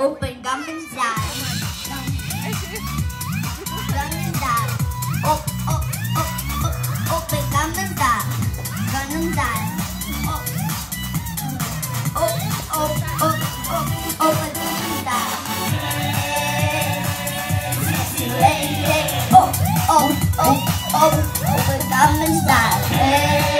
Open gum and die. Gum and die. Oh, oh, oh, oh, open gum and dab. Gum and dab. Oh, oh, oh, oh, oh, open gum and dab. Oh, oh, oh, oh, open gum and dab.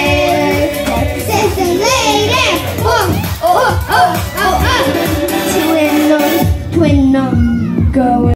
I'm going.